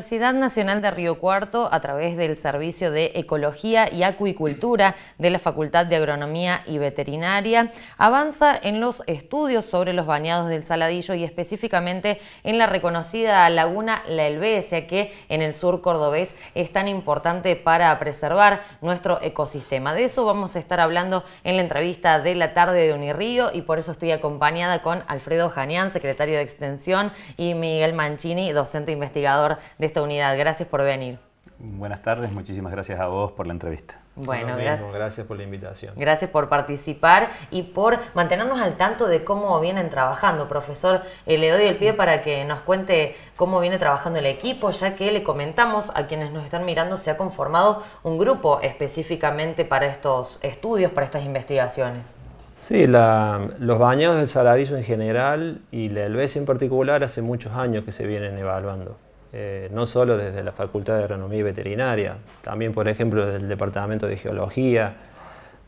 Universidad Nacional de Río Cuarto, a través del Servicio de Ecología y Acuicultura de la Facultad de Agronomía y Veterinaria, avanza en los estudios sobre los bañados del Saladillo y específicamente en la reconocida laguna La Helvecia, que en el sur cordobés es tan importante para preservar nuestro ecosistema. De eso vamos a estar hablando en la entrevista de la tarde de Unirrío y por eso estoy acompañada con Alfredo Janián, secretario de Extensión, y Miguel Mancini, docente investigador de esta unidad. Gracias por venir. Buenas tardes, muchísimas gracias a vos por la entrevista. Bueno, gracias. gracias por la invitación. Gracias por participar y por mantenernos al tanto de cómo vienen trabajando. Profesor, eh, le doy el pie para que nos cuente cómo viene trabajando el equipo, ya que le comentamos a quienes nos están mirando, se ha conformado un grupo específicamente para estos estudios, para estas investigaciones. Sí, los bañados del Saladillo en general y la Helvecia en particular hace muchos años que se vienen evaluando. Eh, no solo desde la Facultad de Agronomía y Veterinaria, también por ejemplo del Departamento de Geología,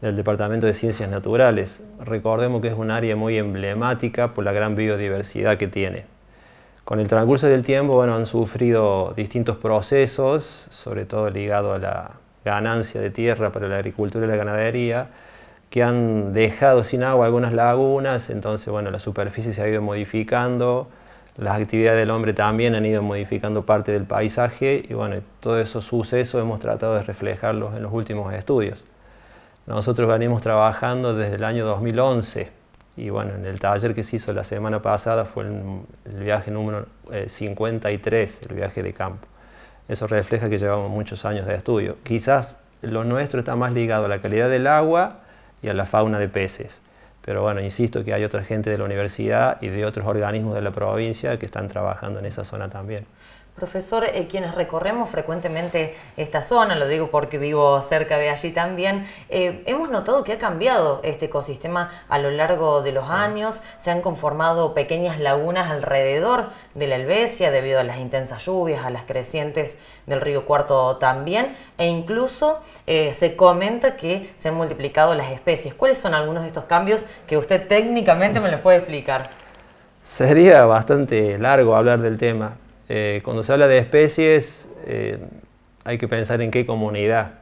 del Departamento de Ciencias Naturales. Recordemos que es un área muy emblemática por la gran biodiversidad que tiene. Con el transcurso del tiempo bueno, han sufrido distintos procesos, sobre todo ligado a la ganancia de tierra para la agricultura y la ganadería, que han dejado sin agua algunas lagunas, entonces bueno, la superficie se ha ido modificando, las actividades del hombre también han ido modificando parte del paisaje y bueno, todos esos sucesos hemos tratado de reflejarlos en los últimos estudios. Nosotros venimos trabajando desde el año 2011 y bueno, en el taller que se hizo la semana pasada fue el, viaje número 53, eh, el viaje de campo. Eso refleja que llevamos muchos años de estudio. Quizás lo nuestro está más ligado a la calidad del agua y a la fauna de peces. Pero bueno, insisto que hay otra gente de la universidad y de otros organismos de la provincia que están trabajando en esa zona también. Profesor, eh, quienes recorremos frecuentemente esta zona, lo digo porque vivo cerca de allí también, eh, hemos notado que ha cambiado este ecosistema a lo largo de los años, se han conformado pequeñas lagunas alrededor de la Helvecia debido a las intensas lluvias, a las crecientes del río Cuarto también, e incluso eh, se comenta que se han multiplicado las especies. ¿Cuáles son algunos de estos cambios que usted técnicamente me los puede explicar? Sería bastante largo hablar del tema, eh, cuando se habla de especies, eh, hay que pensar en qué comunidad.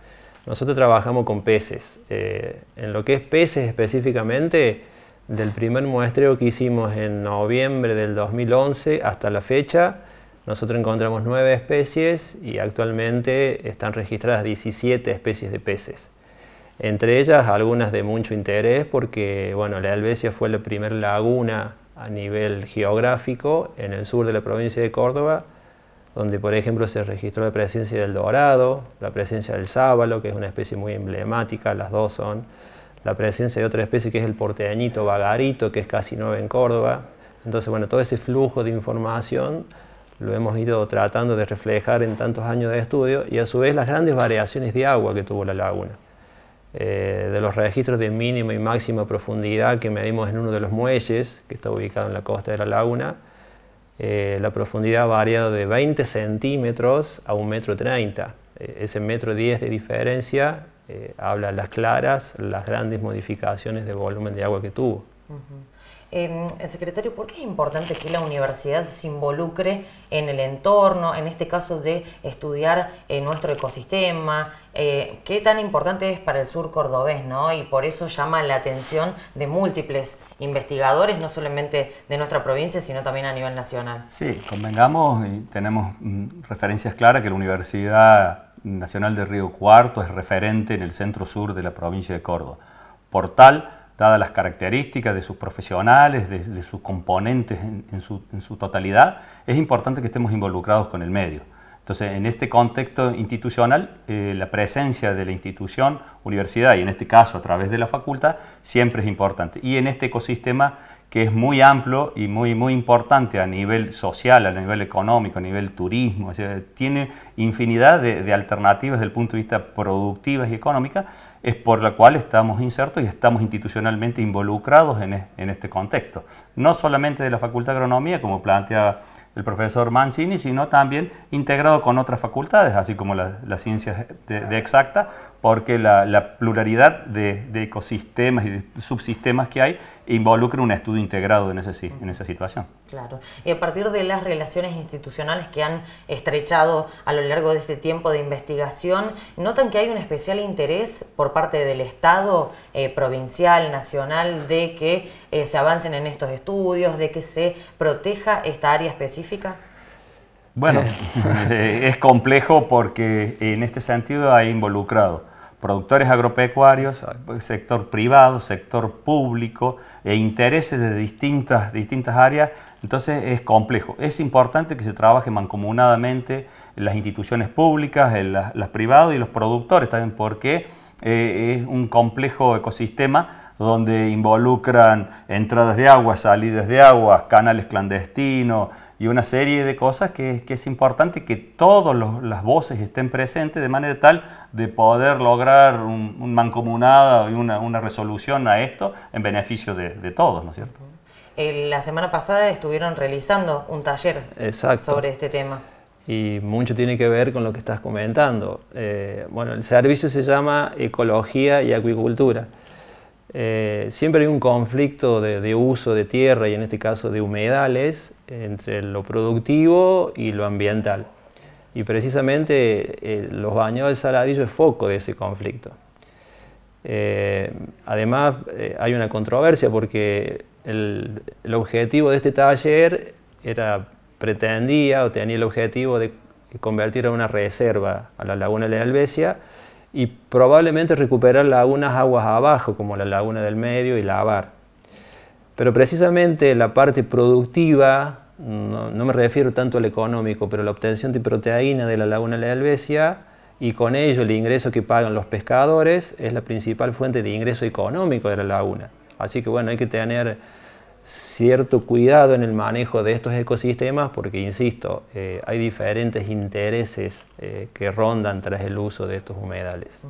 Nosotros trabajamos con peces. Eh, en lo que es peces específicamente, del primer muestreo que hicimos en noviembre del 2011 hasta la fecha, nosotros encontramos nueve especies y actualmente están registradas 17 especies de peces. Entre ellas algunas de mucho interés porque bueno, la Albesia fue la primera laguna a nivel geográfico en el sur de la provincia de Córdoba, donde por ejemplo se registró la presencia del dorado, la presencia del sábalo, que es una especie muy emblemática, las dos son, la presencia de otra especie que es el porteñito vagarito, que es casi nueva en Córdoba. Entonces, bueno, todo ese flujo de información lo hemos ido tratando de reflejar en tantos años de estudio y a su vez las grandes variaciones de agua que tuvo la laguna. Eh, de los registros de mínima y máxima profundidad que medimos en uno de los muelles, que está ubicado en la costa de la laguna, eh, la profundidad ha variado de 20 centímetros a 1,30 metro. 30. Eh, ese metro 10 de diferencia habla las claras, las grandes modificaciones del volumen de agua que tuvo. Eh, secretario, ¿por qué es importante que la universidad se involucre en el entorno, en este caso de estudiar eh, nuestro ecosistema? Eh, ¿Qué tan importante es para el sur cordobés? ¿no? Y por eso llama la atención de múltiples investigadores, no solamente de nuestra provincia, sino también a nivel nacional. Sí, convengamos y tenemos mm, referencias claras que la Universidad Nacional de Río Cuarto es referente en el centro sur de la provincia de Córdoba. Por dadas las características de sus profesionales, de, sus componentes en, su, totalidad, es importante que estemos involucrados con el medio. Entonces, en este contexto institucional, eh, la presencia de la institución, universidad, y en este caso a través de la facultad, siempre es importante. Y en este ecosistema que es muy amplio y muy, muy importante a nivel social, a nivel económico, a nivel turismo, tiene infinidad de, alternativas desde el punto de vista productivas y económicas, es por la cual estamos insertos y estamos institucionalmente involucrados en, en este contexto. No solamente de la Facultad de Agronomía, como plantea el profesor Mancini, sino también integrado con otras facultades, así como las ciencias de, exacta, porque la, pluralidad de, ecosistemas y de subsistemas que hay involucra un estudio integrado en, en esa situación. Claro, y a partir de las relaciones institucionales que han estrechado a lo largo de este tiempo de investigación, ¿notan que hay un especial interés por parte del Estado eh, provincial, nacional, de que eh, se avancen en estos estudios, de que se proteja esta área específica? Bueno, es complejo porque en este sentido hay involucrado productores agropecuarios, sector privado, sector público e intereses de distintas, distintas áreas. Entonces es complejo. Es importante que se trabaje mancomunadamente en las instituciones públicas, en las, privadas y los productores también, porque eh, es un complejo ecosistema donde involucran entradas de agua, salidas de agua, canales clandestinos y una serie de cosas que, es importante que todas las voces estén presentes de manera tal de poder lograr un, mancomunada y una, resolución a esto en beneficio de, todos, ¿no es cierto? la semana pasada estuvieron realizando un taller sobre este tema y mucho tiene que ver con lo que estás comentando. Eh, bueno, el servicio se llama Ecología y Acuicultura. Eh, siempre hay un conflicto de, uso de tierra y en este caso de humedales entre lo productivo y lo ambiental. Y precisamente eh, los baños del saladillo es foco de ese conflicto. Eh, además hay una controversia porque el, el, objetivo de este taller era, pretendía o tenía el objetivo de convertir a una reserva a la laguna de la Albesia y probablemente recuperar lagunas aguas abajo, como la laguna del medio y la Abar. Pero precisamente la parte productiva, no, me refiero tanto al económico, pero la obtención de proteína de la laguna de la Albesia y con ello el ingreso que pagan los pescadores es la principal fuente de ingreso económico de la laguna. Así que bueno, hay que tener cierto cuidado en el manejo de estos ecosistemas porque, insisto, eh, hay diferentes intereses eh, que rondan tras el uso de estos humedales.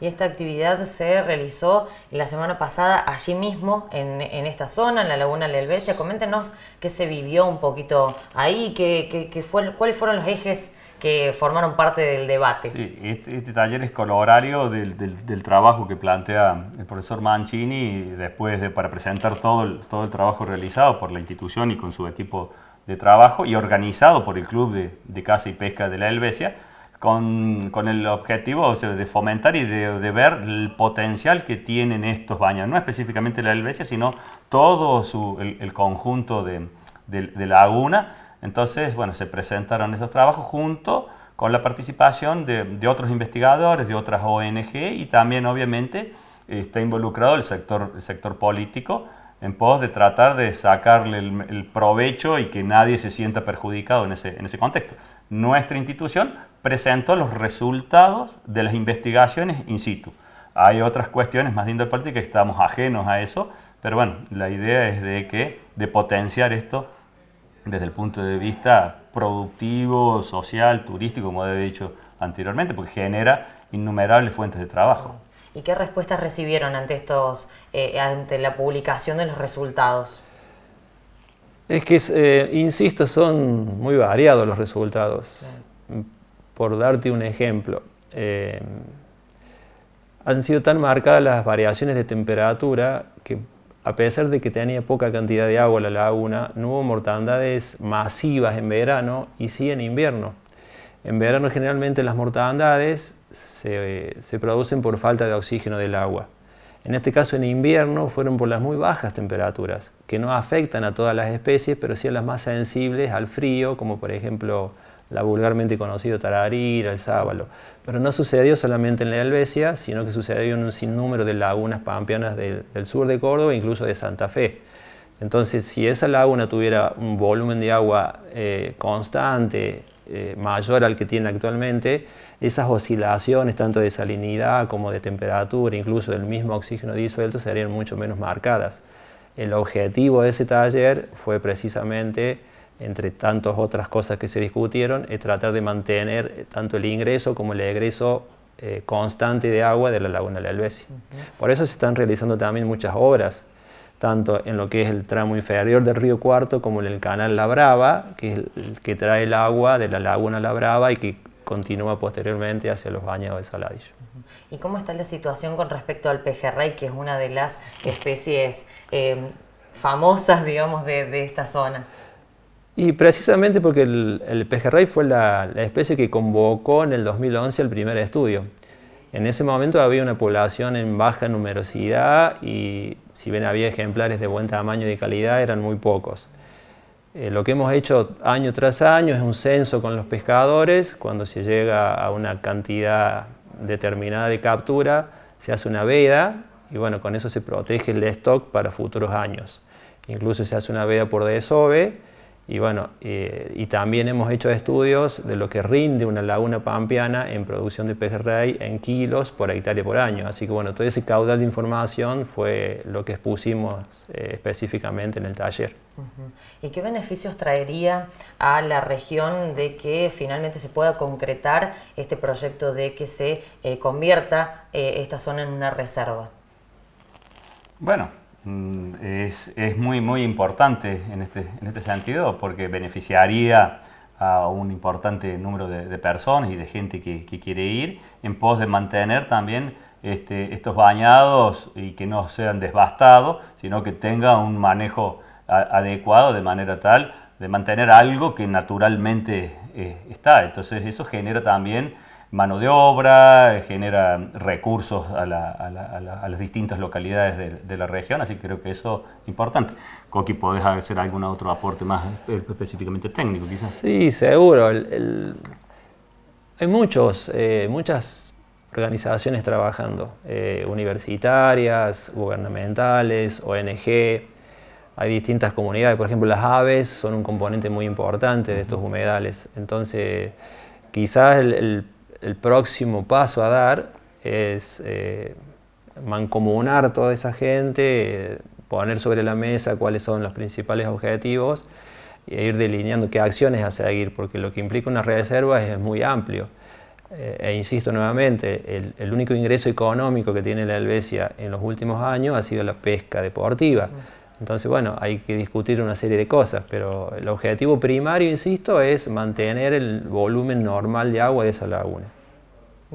Y esta actividad se realizó la semana pasada allí mismo, en, esta zona, en la Laguna de Helvecia. Coméntenos qué se vivió un poquito ahí, qué, fue, cuáles fueron los ejes que formaron parte del debate. Sí, este, este taller es con horario del, del, trabajo que plantea el profesor Mancini después de, para presentar todo el, todo el trabajo realizado por la institución y con su equipo de trabajo y organizado por el Club de, de Caza y Pesca de la Helvecia, con, con, el objetivo de fomentar y de, de, ver el potencial que tienen estos baños, no específicamente la Helvecia, sino todo su, el, el conjunto de, de laguna entonces, bueno, se presentaron esos trabajos junto con la participación de, otros investigadores, de otras ONG y también, obviamente, está involucrado el sector, político en pos de tratar de sacarle el, provecho y que nadie se sienta perjudicado en ese, en ese contexto. Nuestra institución presentó los resultados de las investigaciones in situ. Hay otras cuestiones más de índole política que estamos ajenos a eso, pero bueno, la idea es de que de potenciar esto desde el punto de vista productivo, social, turístico, como he dicho anteriormente, porque genera innumerables fuentes de trabajo. ¿Y qué respuestas recibieron ante, estos, eh, ante la publicación de los resultados? Es que, eh, insisto, son muy variados los resultados. Por darte un ejemplo, eh, han sido tan marcadas las variaciones de temperatura que a pesar de que tenía poca cantidad de agua la laguna, no hubo mortandades masivas en verano y sí en invierno. En verano generalmente las mortandades se, producen por falta de oxígeno del agua. En este caso en invierno fueron por las muy bajas temperaturas, que no afectan a todas las especies, pero sí a las más sensibles al frío, como por ejemplo la vulgarmente conocido tararira, el sábalo. Pero no sucedió solamente en la Helvecia, sino que sucedió en un sinnúmero de lagunas pampeanas del, sur de Córdoba, incluso de Santa Fe. Entonces, si esa laguna tuviera un volumen de agua eh, constante, eh, mayor al que tiene actualmente, esas oscilaciones tanto de salinidad como de temperatura, incluso del mismo oxígeno disuelto, serían mucho menos marcadas. El objetivo de ese taller fue precisamente entre tantas otras cosas que se discutieron, es tratar de mantener eh, tanto el ingreso como el egreso eh, constante de agua de la laguna de la. Por eso se están realizando también muchas obras, tanto en lo que es el tramo inferior del río Cuarto como en el canal La Brava, que es el que trae el agua de la laguna La Brava y que continúa posteriormente hacia los bañados de saladillo. ¿Y cómo está la situación con respecto al pejerrey, que es una de las especies eh, famosas, digamos, de, esta zona? Y precisamente porque el, pejerrey fue la, especie que convocó en el 2011 el primer estudio. En ese momento había una población en baja numerosidad y si bien había ejemplares de buen tamaño y calidad, eran muy pocos. Eh, lo que hemos hecho año tras año es un censo con los pescadores. Cuando se llega a una cantidad determinada de captura, se hace una veda y bueno, con eso se protege el stock para futuros años. Incluso se hace una veda por desove y bueno, eh, y también hemos hecho estudios de lo que rinde una laguna pampeana en producción de pejerrey en kilos por hectárea por año. Así que bueno, todo ese caudal de información fue lo que expusimos eh, específicamente en el taller. ¿Y qué beneficios traería a la región de que finalmente se pueda concretar este proyecto de que se eh, convierta esta zona en una reserva? Bueno, es, es, muy, muy importante en este, en este sentido porque beneficiaría a un importante número de, personas y de gente que, que, quiere ir en pos de mantener también este, estos bañados y que no sean desbastados, sino que tenga un manejo adecuado de manera tal de mantener algo que naturalmente eh, está. Entonces eso genera también mano de obra, genera recursos a, las distintas localidades de, la región, así que creo que eso es importante. Coqui, ¿podés hacer algún otro aporte más específicamente técnico quizás? Sí, seguro. hay muchos, eh, muchas organizaciones trabajando, eh, universitarias, gubernamentales, ONG, hay distintas comunidades, por ejemplo las aves son un componente muy importante de estos humedales, entonces quizás el el próximo paso a dar es eh, mancomunar toda esa gente, poner sobre la mesa cuáles son los principales objetivos e ir delineando qué acciones a seguir, porque lo que implica una reserva es muy amplio. Eh, e insisto nuevamente, el, único ingreso económico que tiene la Helvecia en los últimos años ha sido la pesca deportiva. Entonces, bueno, hay que discutir una serie de cosas, pero el objetivo primario, insisto, es mantener el volumen normal de agua de esa laguna.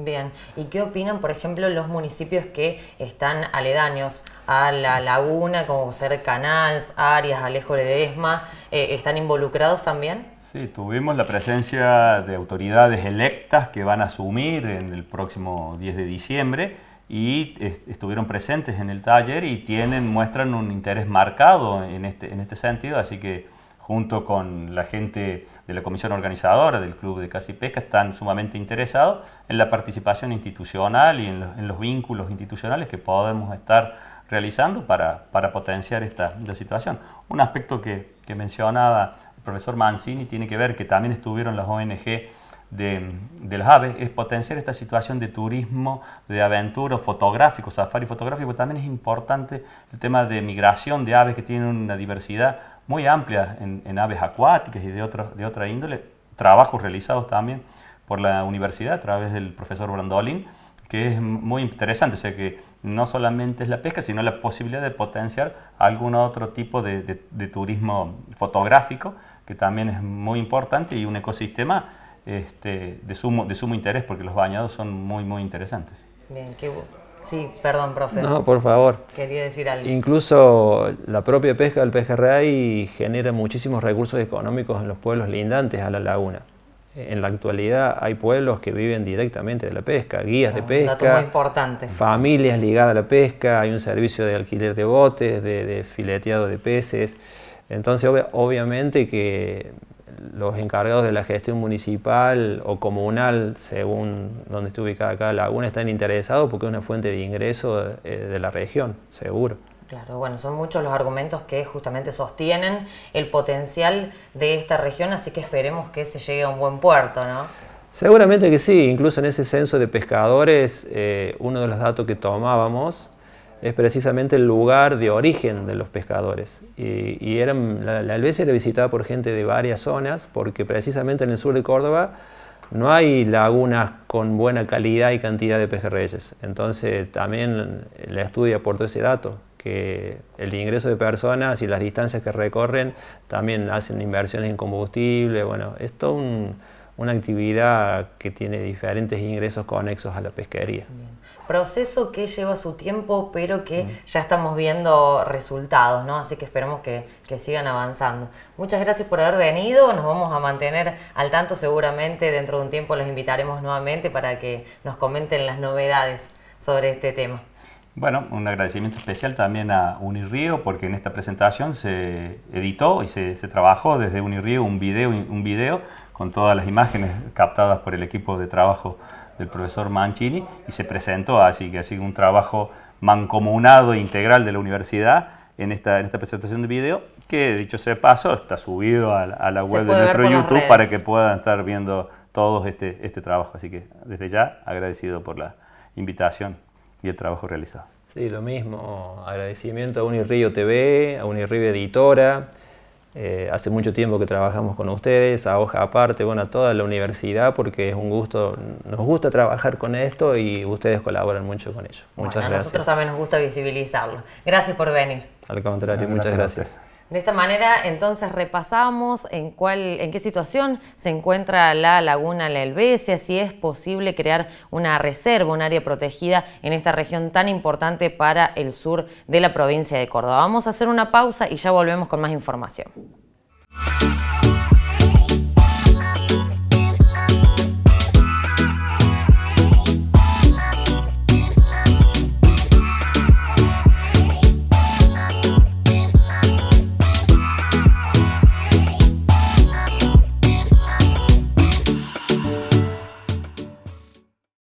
Bien, ¿y qué opinan, por ejemplo, los municipios que están aledaños a la laguna, como ser Canals, Arias, Alejo Ledesma, eh, están involucrados también? Sí, tuvimos la presencia de autoridades electas que van a asumir en el próximo 10 de diciembre y estuvieron presentes en el taller y tienen, muestran un interés marcado en este, en este sentido, así que junto con la gente de la comisión organizadora del Club de Casi Pesca, están sumamente interesados en la participación institucional y en los, vínculos institucionales que podemos estar realizando para, para potenciar esta, situación. Un aspecto que, que, mencionaba el profesor Mancini tiene que ver que también estuvieron las ONG de, de, las aves, es potenciar esta situación de turismo, de aventura fotográfico, safari fotográfico. También es importante el tema de migración de aves que tienen una diversidad muy amplia en, aves acuáticas y de, de otra índole, trabajos realizados también por la universidad a través del profesor Brandolin, que es muy interesante, o sea que no solamente es la pesca, sino la posibilidad de potenciar algún otro tipo de, turismo fotográfico, que también es muy importante y un ecosistema este, de, sumo, de sumo interés, porque los bañados son muy, muy interesantes. Bien, qué Sí, perdón, profe. No, por favor. Quería decir algo. Incluso la propia pesca del pejerrey genera muchísimos recursos económicos en los pueblos lindantes a la laguna. En la actualidad hay pueblos que viven directamente de la pesca, guías de pesca, dato muy importante. familias ligadas a la pesca, hay un servicio de alquiler de botes, de, de fileteado de peces. Entonces, obviamente que los encargados de la gestión municipal o comunal, según donde esté ubicada cada laguna, están interesados porque es una fuente de ingreso eh, de, la región, seguro. Claro, bueno, son muchos los argumentos que justamente sostienen el potencial de esta región, así que esperemos que se llegue a un buen puerto, ¿no? Seguramente que sí, incluso en ese censo de pescadores, eh, uno de los datos que tomábamos es precisamente el lugar de origen de los pescadores. Y, eran, la, la era visitada por gente de varias zonas, porque precisamente en el sur de Córdoba no hay lagunas con buena calidad y cantidad de pejerreyes. Entonces también el estudio aportó ese dato, que el ingreso de personas y las distancias que recorren también hacen inversiones en combustible. Bueno, es una actividad que tiene diferentes ingresos conexos a la pesquería. Proceso que lleva su tiempo, pero que ya estamos viendo resultados, ¿no? Así que esperamos que, que, sigan avanzando. Muchas gracias por haber venido, nos vamos a mantener al tanto seguramente, dentro de un tiempo los invitaremos nuevamente para que nos comenten las novedades sobre este tema. Bueno, un agradecimiento especial también a Unirío porque en esta presentación se editó y se, trabajó desde Unirío un video, un video con todas las imágenes captadas por el equipo de trabajo del profesor Mancini y se presentó así que ha sido un trabajo mancomunado e integral de la universidad en esta, en esta presentación de video que dicho sea de paso está subido a, la web de nuestro YouTube para que puedan estar viendo todos este, este trabajo. Así que desde ya agradecido por la invitación y el trabajo realizado. Sí, lo mismo. Agradecimiento a Unirrío TV, a Unirrío Editora. Eh, hace mucho tiempo que trabajamos con ustedes, a Hoja Aparte, bueno, a toda la universidad, porque es un gusto, nos gusta trabajar con esto y ustedes colaboran mucho con ello. Muchas gracias. A nosotros también nos gusta visibilizarlo. Gracias por venir. Al contrario, muchas gracias. De esta manera, entonces repasamos en, qué situación se encuentra la laguna La Helvecia, si es posible crear una reserva, un área protegida en esta región tan importante para el sur de la provincia de Córdoba. Vamos a hacer una pausa y ya volvemos con más información.